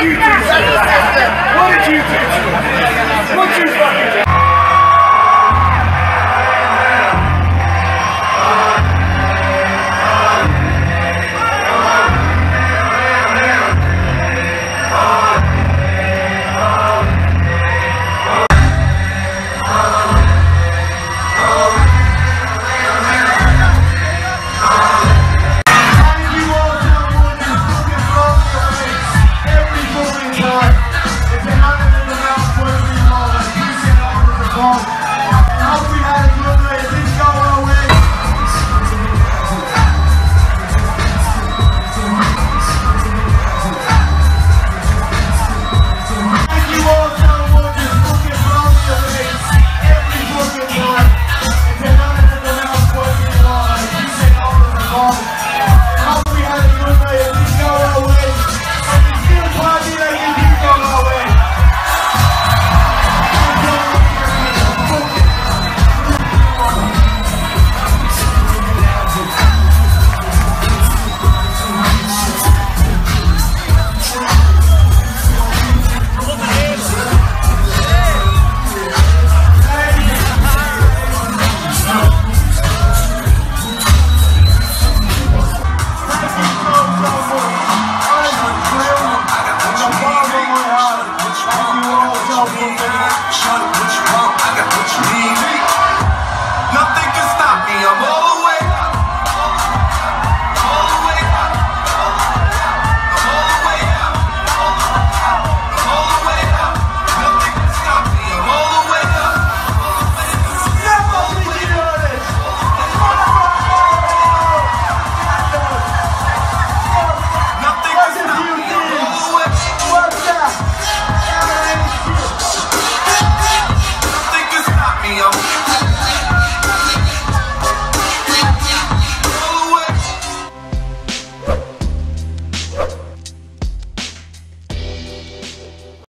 What did you do? Bravo.